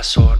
I saw.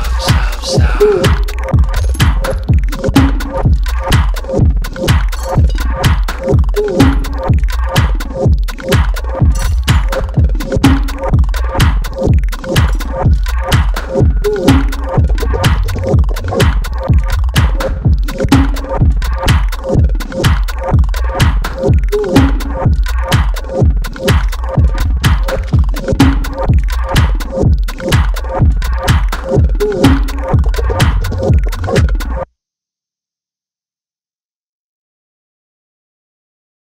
Ooh.